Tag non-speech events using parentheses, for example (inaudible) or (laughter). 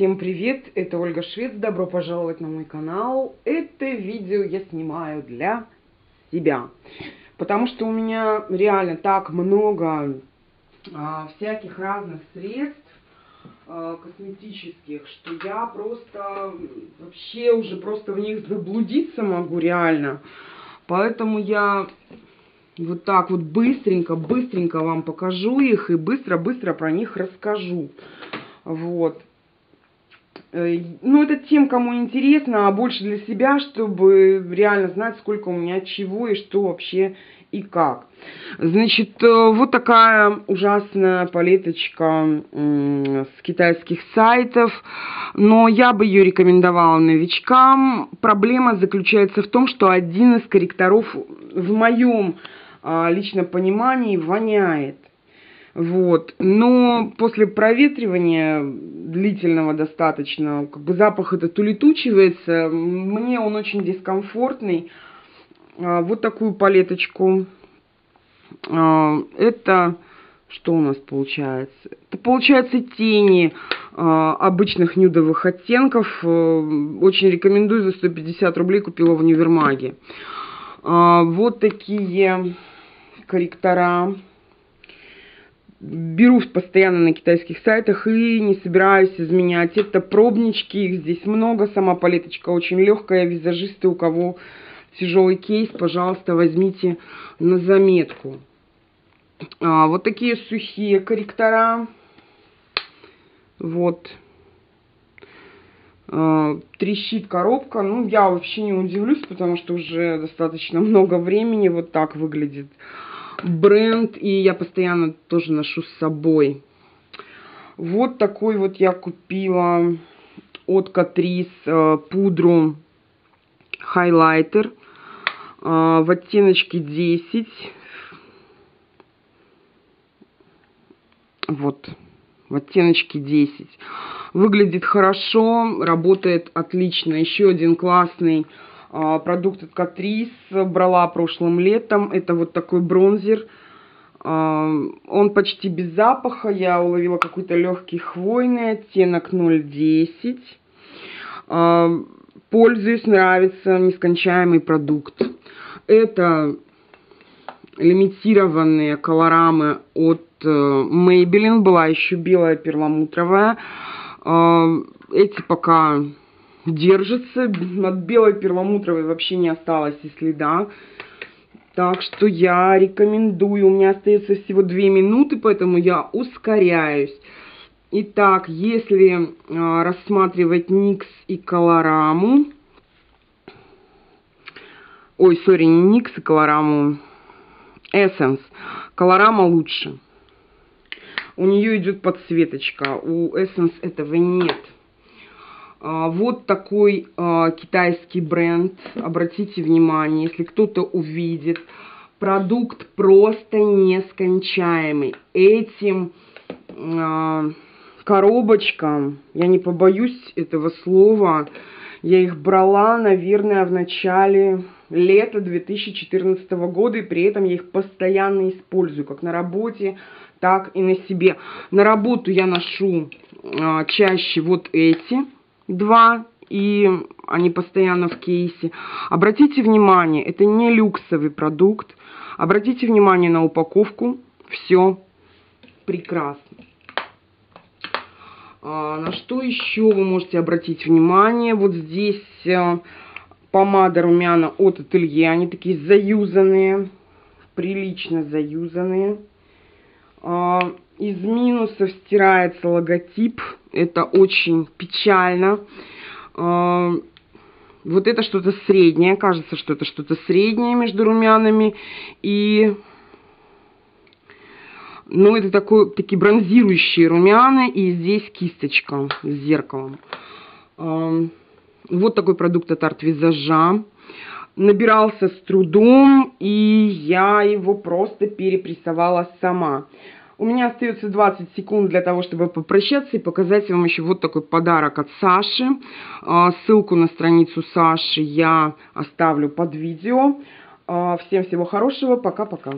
Всем привет, это Ольга Швец, добро пожаловать на мой канал. Это видео я снимаю для себя, потому что у меня реально так много а, всяких разных средств а, косметических, что я просто вообще уже просто в них заблудиться могу реально. Поэтому я вот так вот быстренько, быстренько вам покажу их и быстро-быстро про них расскажу. Вот. Э, ну, это тем, кому интересно, а больше для себя, чтобы реально знать, сколько у меня чего и что вообще и как. Значит, э, вот такая ужасная палеточка с китайских сайтов, но я бы ее рекомендовала новичкам. Проблема заключается в том, что один из корректоров в моем а, личном понимании воняет. Вот. Но после проветривания длительного достаточно, как бы запах этот улетучивается. Мне он очень дискомфортный. А, вот такую палеточку. А, это что у нас получается? Это получается тени а, обычных нюдовых оттенков. Очень рекомендую, за 150 рублей купила в универмаге. Вот такие корректора беру постоянно на китайских сайтах и не собираюсь изменять. Это пробнички, их здесь много, сама палеточка очень легкая, визажисты, у кого тяжелый кейс, пожалуйста, возьмите на заметку. А, вот такие сухие корректора. Вот. А, трещит коробка. Ну, я вообще не удивлюсь, потому что уже достаточно (laughs) много времени вот так выглядит бренд, и я постоянно тоже ношу с собой. Вот такой вот я купила от Catrice э, пудру хайлайтер э, в оттеночке 10. Вот, в оттеночке 10. Выглядит хорошо, работает отлично. Еще один классный продукт от Catrice брала прошлым летом. Это вот такой бронзер. А, он почти без запаха. Я уловила какой-то легкий хвойный оттенок 0,10. А, пользуюсь, нравится, нескончаемый продукт. Это лимитированные колорамы от э, Maybelline. Была еще белая перламутровая. Эти пока держится. От белой перламутровой вообще не осталось и следа. Так что я рекомендую. У меня остается всего 2 минуты, поэтому я ускоряюсь. Итак, если э, рассматривать Никс и Колораму, ой, сори, не Никс и Колораму, Essence, Колорама лучше. У нее идет подсветочка, у Essence этого нет. А, вот такой а, китайский бренд. Обратите внимание, если кто-то увидит. Продукт просто нескончаемый. Этим а, коробочкам, я не побоюсь этого слова, я их брала, наверное, в начале лета 2014 года, и при этом я их постоянно использую, как на работе, так и на себе. На работу я ношу а, чаще вот эти два, и они постоянно в кейсе. Обратите внимание, это не люксовый продукт. Обратите внимание на упаковку. Все прекрасно. А, на что еще вы можете обратить внимание? Вот здесь а, помада румяна от Ателье. Они такие заюзанные, прилично заюзанные. А, из минусов стирается логотип. Это очень печально. А, вот это что-то среднее. Кажется, что это что-то среднее между румянами. И... Ну, это такой, такие бронзирующие румяна. И здесь кисточка с зеркалом. А, вот такой продукт от Visage. Набирался с трудом, и я его просто перепрессовала сама. У меня остается 20 секунд для того, чтобы попрощаться и показать вам еще вот такой подарок от Саши. А, ссылку на страницу Саши я оставлю под видео. А, всем всего хорошего. Пока-пока.